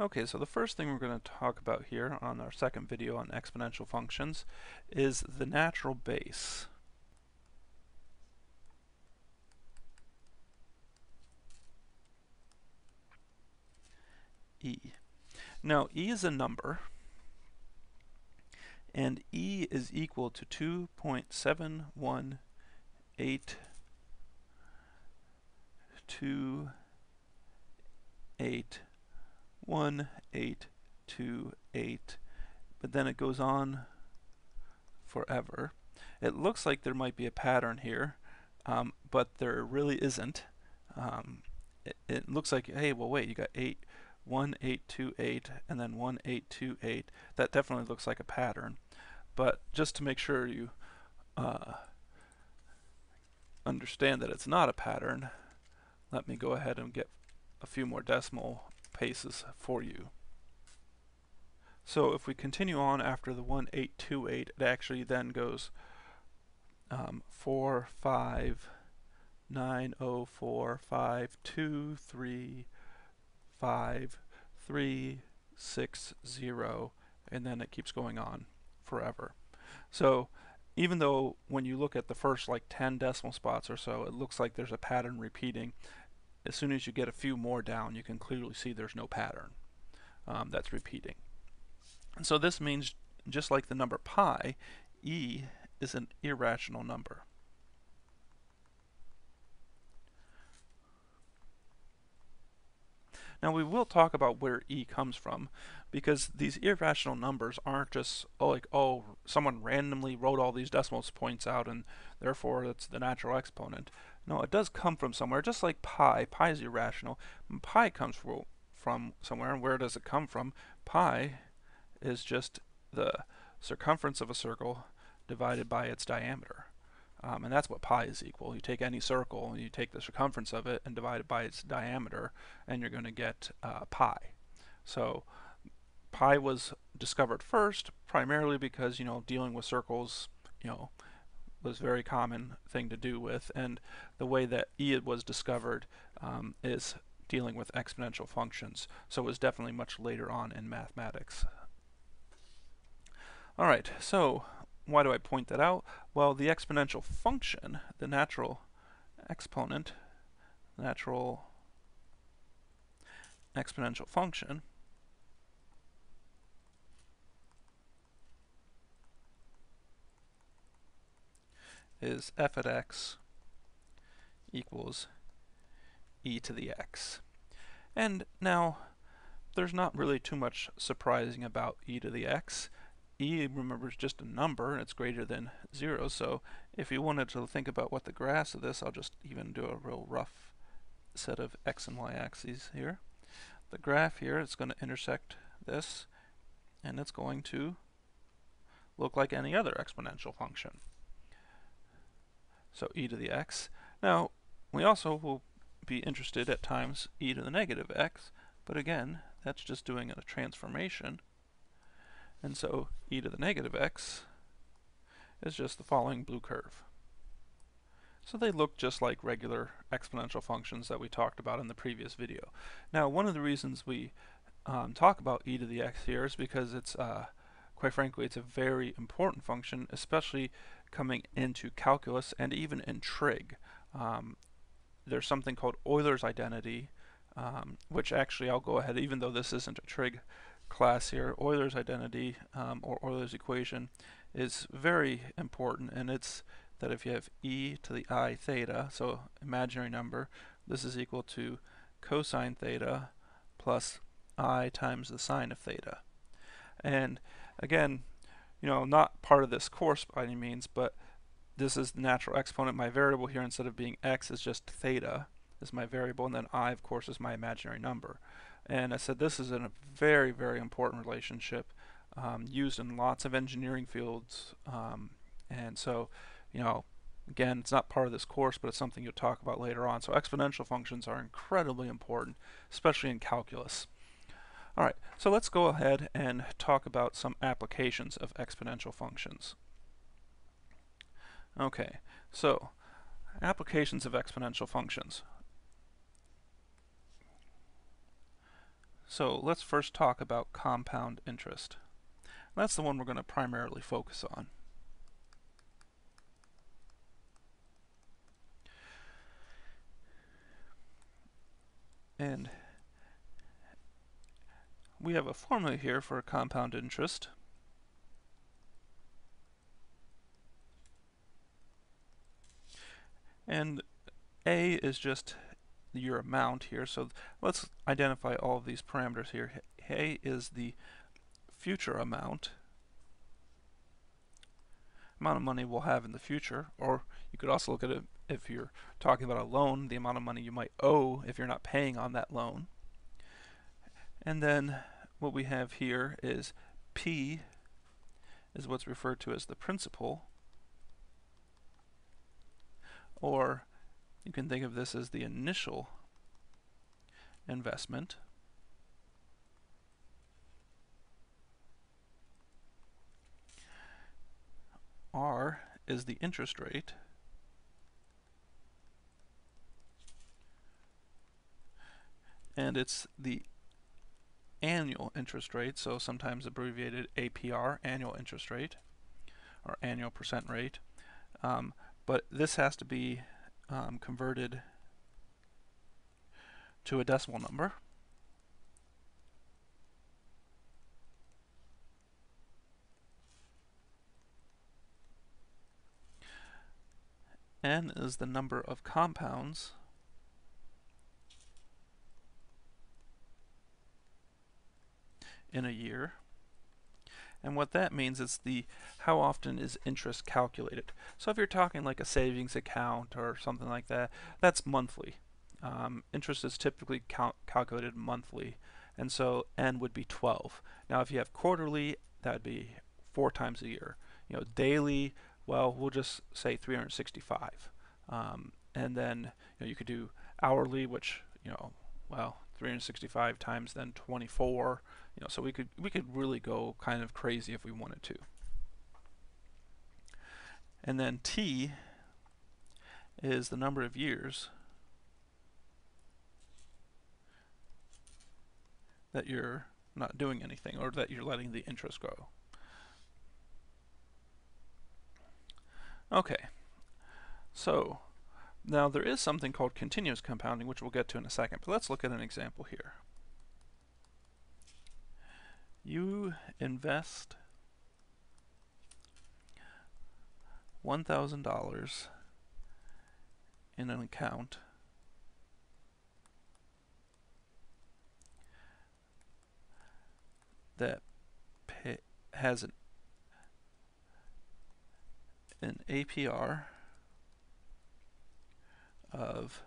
Okay, so the first thing we're going to talk about here on our second video on exponential functions is the natural base. e. Now, e is a number, and e is equal to 2.71828 one eight two eight but then it goes on forever. It looks like there might be a pattern here um, but there really isn't. Um, it, it, looks like hey well wait you got eight one eight two eight and then one eight two eight. That definitely looks like a pattern. But just to make sure you uh, understand that it's not a pattern let me go ahead and get a few more decimal paces for you. So if we continue on after the 1828, it actually then goes um, 4, 5, 9, 0, 4, 5, 2, 3, 5, 3, 6, 0, and then it keeps going on forever. So even though when you look at the first like 10 decimal spots or so, it looks like there's a pattern repeating, as soon as you get a few more down, you can clearly see there's no pattern um, that's repeating. And so this means, just like the number pi, e is an irrational number. Now we will talk about where e comes from because these irrational numbers aren't just oh, like, oh, someone randomly wrote all these decimal points out and therefore it's the natural exponent. No, it does come from somewhere, just like pi. Pi is irrational. Pi comes from somewhere, and where does it come from? Pi is just the circumference of a circle divided by its diameter. Um, and that's what pi is equal. You take any circle, and you take the circumference of it and divide it by its diameter, and you're going to get uh, pi. So pi was discovered first, primarily because, you know, dealing with circles, you know, was a very common thing to do with, and the way that E was discovered um, is dealing with exponential functions, so it was definitely much later on in mathematics. Alright, so why do I point that out? Well, the exponential function, the natural exponent, natural exponential function, is f at x equals e to the x. And now, there's not really too much surprising about e to the x. e, remember, is just a number, and it's greater than 0, so if you wanted to think about what the graphs of this, I'll just even do a real rough set of x and y axes here. The graph here is going to intersect this, and it's going to look like any other exponential function so e to the x. Now, we also will be interested at times e to the negative x, but again, that's just doing a transformation. And so e to the negative x is just the following blue curve. So they look just like regular exponential functions that we talked about in the previous video. Now, one of the reasons we um, talk about e to the x here is because it's, uh, quite frankly, it's a very important function, especially coming into calculus and even in trig. Um, there's something called Euler's identity, um, which actually I'll go ahead, even though this isn't a trig class here, Euler's identity um, or Euler's equation is very important and it's that if you have e to the i theta, so imaginary number, this is equal to cosine theta plus i times the sine of theta. And again, you know, not part of this course by any means, but this is the natural exponent. My variable here, instead of being x, is just theta is my variable, and then i, of course, is my imaginary number. And I said this is a very, very important relationship um, used in lots of engineering fields. Um, and so, you know, again, it's not part of this course, but it's something you'll talk about later on. So exponential functions are incredibly important, especially in calculus. Alright, so let's go ahead and talk about some applications of exponential functions. Okay, so applications of exponential functions. So let's first talk about compound interest. That's the one we're going to primarily focus on. And we have a formula here for compound interest. And A is just your amount here. So let's identify all of these parameters here. A is the future amount, amount of money we'll have in the future, or you could also look at it if you're talking about a loan, the amount of money you might owe if you're not paying on that loan. And then what we have here is P is what's referred to as the principal, or you can think of this as the initial investment. R is the interest rate. And it's the annual interest rate, so sometimes abbreviated APR, annual interest rate, or annual percent rate. Um, but this has to be um, converted to a decimal number. n is the number of compounds in a year. And what that means is the how often is interest calculated. So if you're talking like a savings account or something like that, that's monthly. Um, interest is typically cal calculated monthly, and so n would be 12. Now if you have quarterly, that would be four times a year. You know, daily, well, we'll just say 365. Um, and then you, know, you could do hourly, which you know, well, 365 times then 24 you know so we could we could really go kind of crazy if we wanted to. And then t is the number of years that you're not doing anything or that you're letting the interest grow okay. So now there is something called continuous compounding which we'll get to in a second but let's look at an example here. You invest $1,000 in an account that has an, an APR of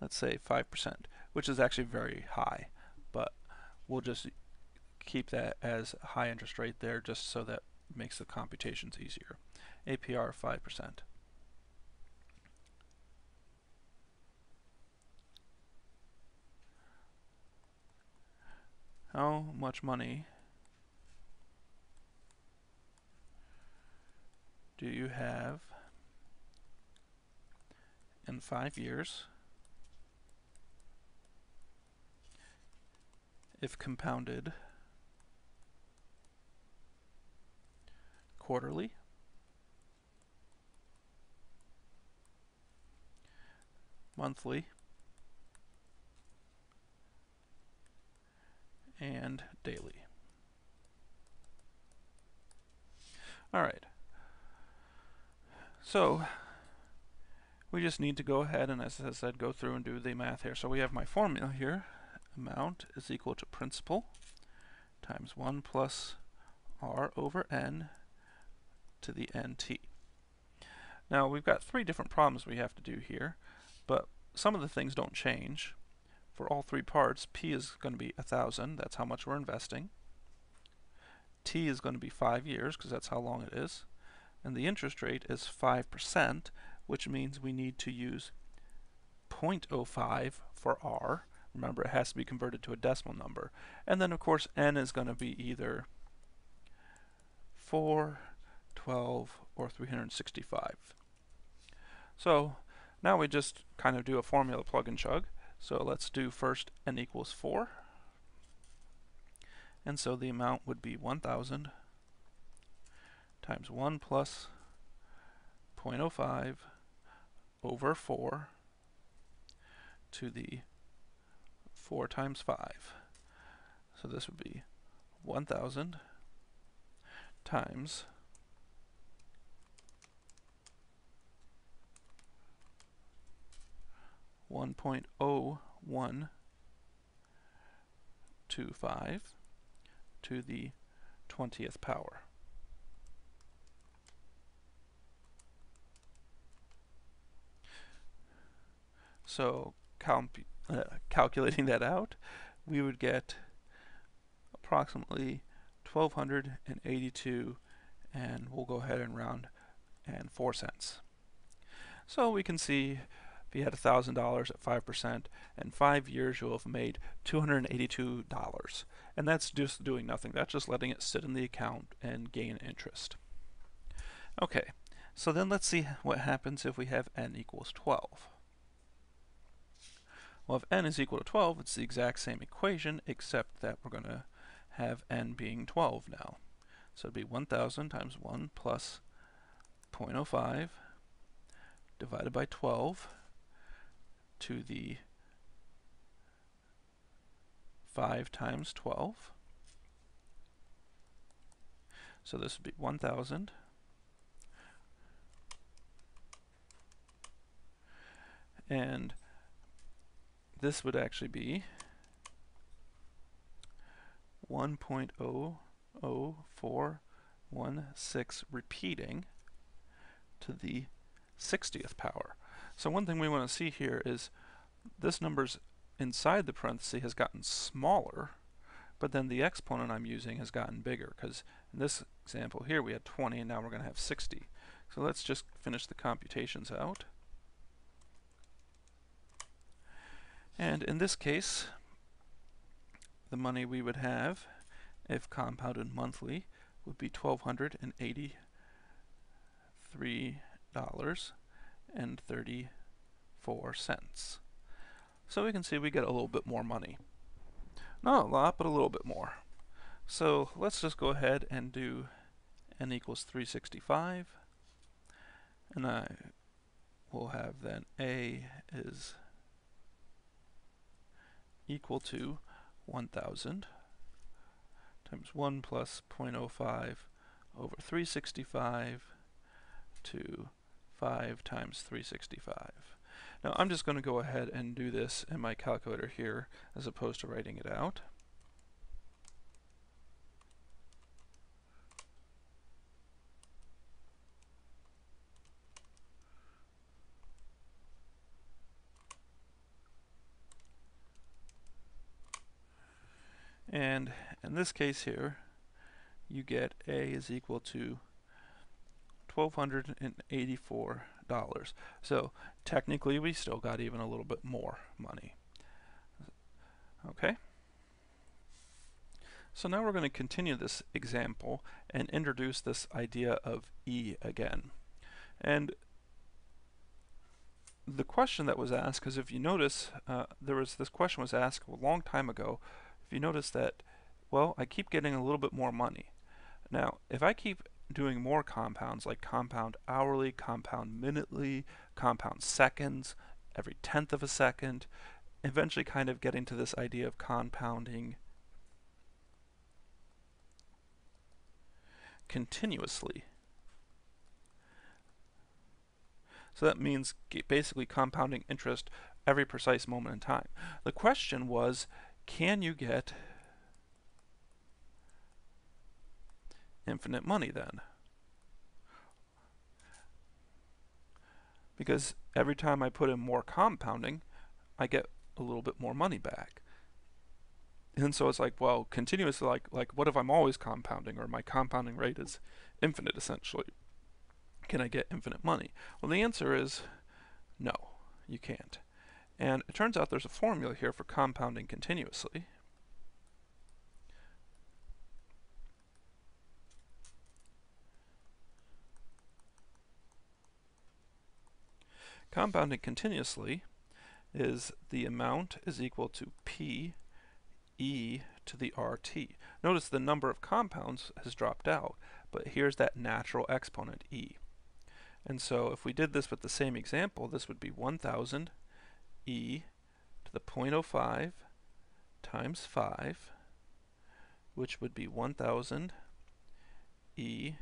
let's say 5%, which is actually very high, but we'll just keep that as high interest rate there just so that makes the computations easier. APR 5%. How much money do you have in five years if compounded quarterly monthly and daily. All right. So we just need to go ahead and, as I said, go through and do the math here. So we have my formula here amount is equal to principal times 1 plus r over n to the nt. Now we've got three different problems we have to do here, but some of the things don't change. For all three parts, P is going to be 1,000, that's how much we're investing. T is going to be 5 years, because that's how long it is. And the interest rate is 5%, which means we need to use 0.05 for R, Remember, it has to be converted to a decimal number. And then, of course, n is going to be either 4, 12, or 365. So now we just kind of do a formula plug and chug. So let's do first n equals 4. And so the amount would be 1,000 times 1 plus 0.05 over 4 to the 4 times 5. So this would be 1,000 times 1.0125 to the 20th power. So uh, calculating that out, we would get approximately 1282 and we'll go ahead and round and 4 cents. So we can see if you had $1,000 at 5%, in five years you'll have made $282. And that's just doing nothing. That's just letting it sit in the account and gain interest. Okay, so then let's see what happens if we have n equals 12. Well, if n is equal to 12, it's the exact same equation, except that we're going to have n being 12 now. So it'd be 1,000 times 1 plus 0.05 divided by 12 to the 5 times 12. So this would be 1,000. And this would actually be 1.00416 repeating to the 60th power. So one thing we want to see here is this number's inside the parenthesis has gotten smaller, but then the exponent I'm using has gotten bigger because in this example here we had 20 and now we're going to have 60. So let's just finish the computations out. And in this case, the money we would have if compounded monthly would be $1,283 and 34 cents. So we can see we get a little bit more money. Not a lot, but a little bit more. So let's just go ahead and do n equals 365. And I will have then a is equal to 1000 times 1 plus 0.05 over 365 to 5 times 365. Now I'm just going to go ahead and do this in my calculator here as opposed to writing it out. And in this case here, you get A is equal to $1,284. So technically we still got even a little bit more money. Okay? So now we're going to continue this example and introduce this idea of E again. And the question that was asked, because if you notice, uh, there was this question was asked a long time ago. If you notice that, well, I keep getting a little bit more money. Now, if I keep doing more compounds like compound hourly, compound minutely, compound seconds, every tenth of a second, eventually kind of getting to this idea of compounding continuously. So that means basically compounding interest every precise moment in time. The question was, can you get infinite money then. Because every time I put in more compounding, I get a little bit more money back. And so it's like, well, continuously, like, like what if I'm always compounding or my compounding rate is infinite essentially? Can I get infinite money? Well, the answer is no, you can't. And it turns out there's a formula here for compounding continuously. Compounding continuously is the amount is equal to P e to the RT. Notice the number of compounds has dropped out, but here's that natural exponent e. And so if we did this with the same example, this would be 1000 e to the 0.05 times 5, which would be 1000 e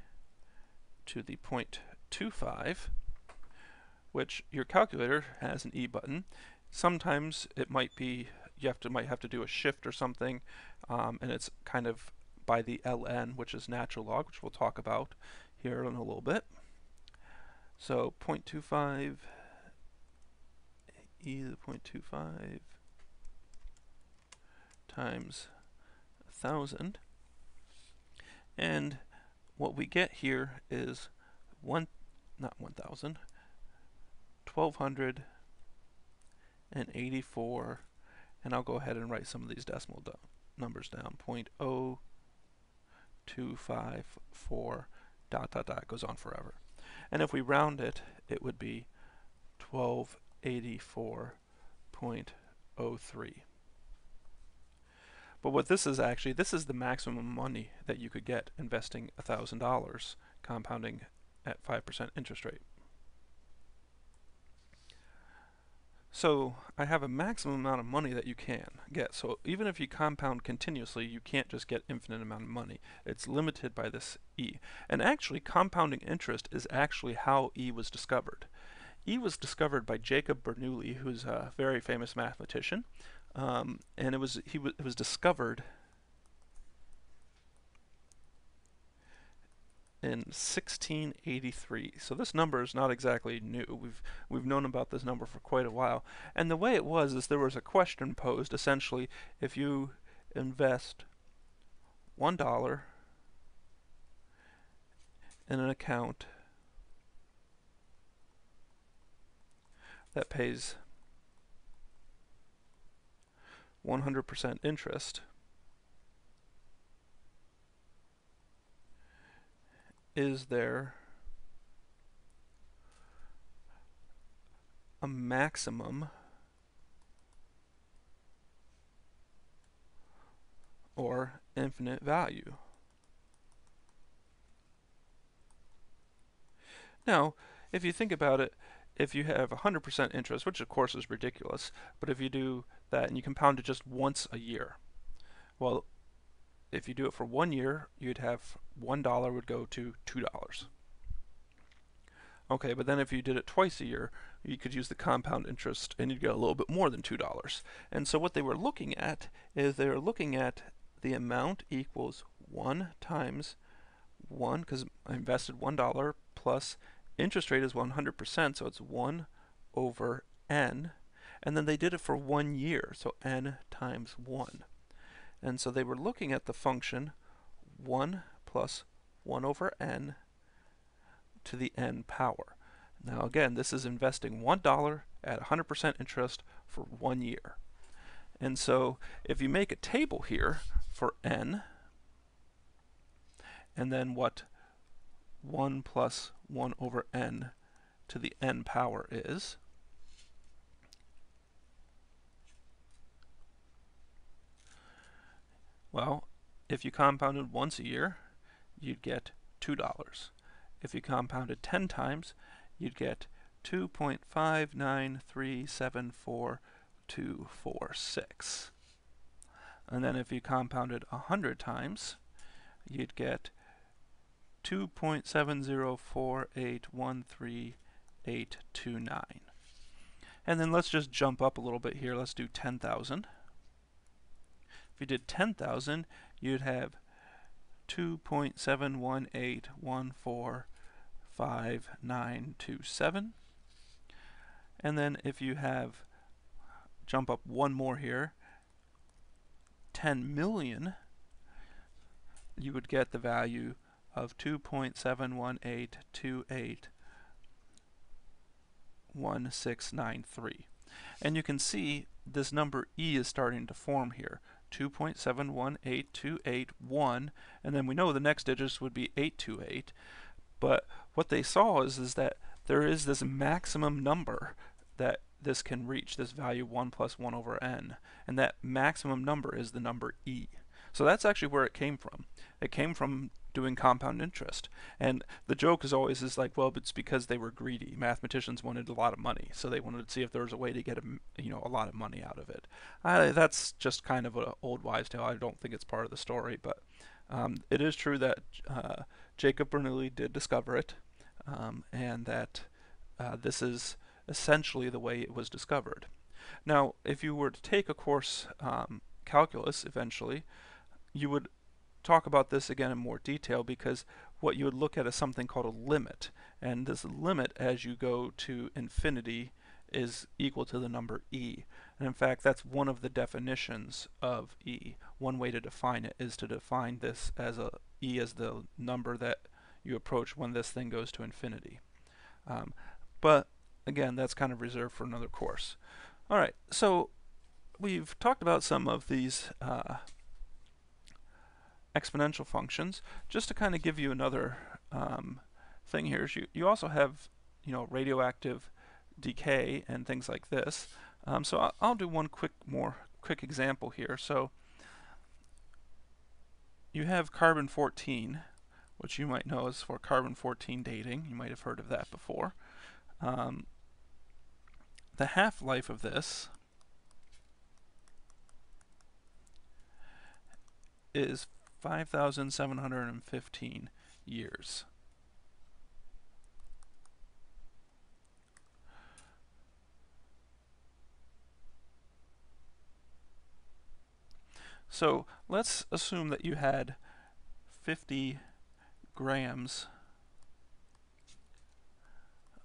to the 0.25, which your calculator has an e button. Sometimes it might be you have to might have to do a shift or something, um, and it's kind of by the ln, which is natural log, which we'll talk about here in a little bit. So 0.25 e to the 0.25 times 1000 and what we get here is one not 1000 1284 and I'll go ahead and write some of these decimal numbers down. 0.0254 dot dot dot goes on forever. And if we round it, it would be 1284.03. But what this is actually, this is the maximum money that you could get investing $1,000 compounding at 5% interest rate. So I have a maximum amount of money that you can get. So even if you compound continuously, you can't just get infinite amount of money. It's limited by this E. And actually, compounding interest is actually how E was discovered. E was discovered by Jacob Bernoulli, who's a very famous mathematician. Um, and it was he it was discovered in 1683. So this number is not exactly new. We've we've known about this number for quite a while. And the way it was is there was a question posed essentially if you invest one dollar in an account that pays 100% interest is there a maximum or infinite value? Now, if you think about it, if you have 100% interest, which of course is ridiculous, but if you do that and you compound it just once a year, well, if you do it for one year, you'd have one dollar would go to two dollars. Okay, but then if you did it twice a year, you could use the compound interest and you'd get a little bit more than two dollars. And so what they were looking at is they were looking at the amount equals one times one because I invested one dollar plus interest rate is 100%, so it's 1 over n. And then they did it for one year, so n times 1. And so they were looking at the function 1 plus 1 over n to the n power. Now again, this is investing $1 at 100% interest for one year. And so if you make a table here for n, and then what 1 plus 1 over n to the n power is, Well, if you compounded once a year, you'd get $2. If you compounded 10 times, you'd get 2.593744246. And then if you compounded 100 times, you'd get 2.704813829. And then let's just jump up a little bit here. Let's do 10,000. If you did 10,000, you'd have 2.718145927. And then if you have, jump up one more here, 10 million, you would get the value of 2.718281693. And you can see this number E is starting to form here. 2.718281, and then we know the next digits would be 828. But what they saw is, is that there is this maximum number that this can reach, this value 1 plus 1 over n. And that maximum number is the number e. So that's actually where it came from. It came from doing compound interest. And the joke is always is like, well, it's because they were greedy. Mathematicians wanted a lot of money, so they wanted to see if there was a way to get a, you know a lot of money out of it. Uh, that's just kind of an old wives' tale. I don't think it's part of the story, but um, it is true that uh, Jacob Bernoulli did discover it, um, and that uh, this is essentially the way it was discovered. Now, if you were to take a course um, calculus eventually, you would talk about this again in more detail because what you would look at is something called a limit. And this limit as you go to infinity is equal to the number e. And in fact, that's one of the definitions of e. One way to define it is to define this as a e as the number that you approach when this thing goes to infinity. Um, but again, that's kind of reserved for another course. All right, so we've talked about some of these uh, exponential functions. Just to kind of give you another um, thing here, is you, you also have you know radioactive decay and things like this. Um, so I'll, I'll, do one quick more quick example here. So you have carbon 14, which you might know is for carbon 14 dating. You might have heard of that before. Um, the half-life of this is 5,715 years. So let's assume that you had 50 grams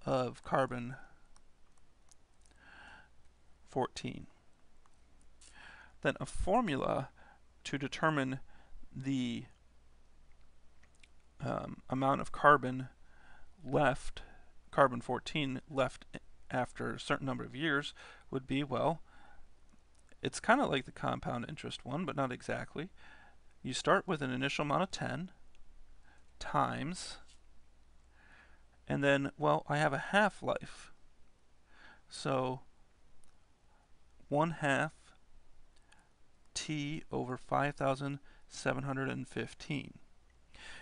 of carbon 14. Then a formula to determine the um, amount of carbon left, carbon 14 left after a certain number of years would be, well, it's kind of like the compound interest one, but not exactly. You start with an initial amount of 10 times, and then, well, I have a half-life. So, 1 half t over 5,000 715.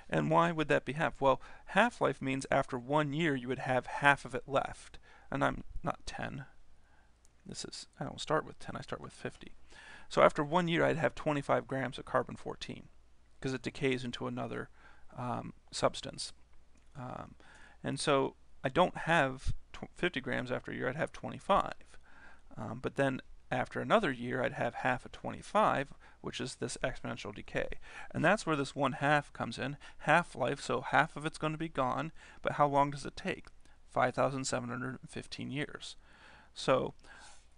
And why would that be half? Well, half-life means after one year you would have half of it left. And I'm not 10. This is, I don't start with 10, I start with 50. So after one year I'd have 25 grams of carbon-14 because it decays into another um, substance. Um, and so I don't have 50 grams after a year, I'd have 25. Um, but then after another year I'd have half of 25 which is this exponential decay. And that's where this one half comes in. Half-life, so half of it's going to be gone, but how long does it take? 5,715 years. So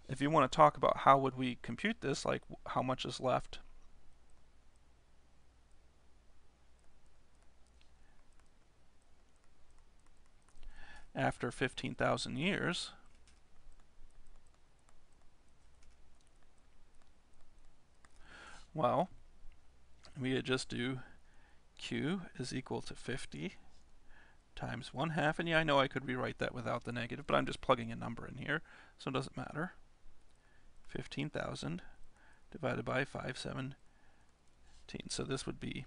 if you want to talk about how would we compute this, like how much is left after 15,000 years, Well, we would just do q is equal to 50 times 1 half, and yeah, I know I could rewrite that without the negative, but I'm just plugging a number in here, so it doesn't matter. 15,000 divided by 517. So this would be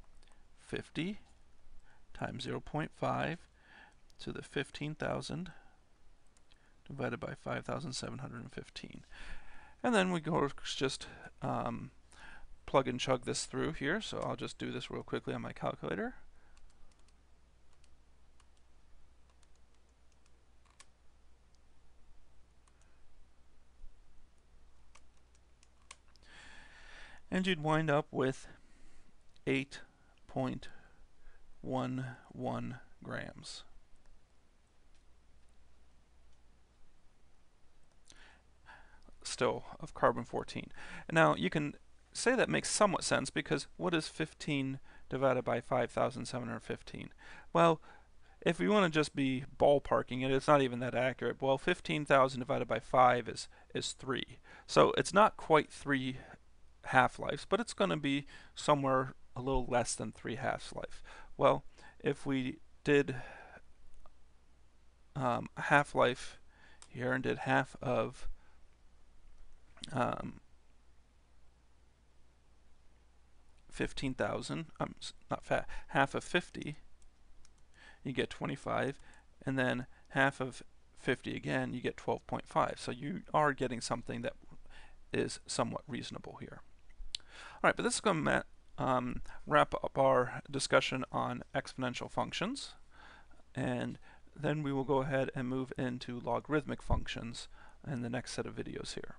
50 times 0 0.5 to the 15,000 divided by 5,715. And then we go just um, plug and chug this through here, so I'll just do this real quickly on my calculator. And you'd wind up with 8.11 grams. Still of carbon 14. Now you can say that makes somewhat sense because what is 15 divided by 5,715? Well, if we want to just be ballparking it, it's not even that accurate. Well, 15,000 divided by 5 is, is 3. So it's not quite 3 half-lives, but it's going to be somewhere a little less than 3 half-life. Well, if we did um, half-life here and did half of um, 15,000, um, not fat, half of 50, you get 25, and then half of 50 again, you get 12.5. So you are getting something that is somewhat reasonable here. All right, but this is going to um, wrap up our discussion on exponential functions, and then we will go ahead and move into logarithmic functions in the next set of videos here.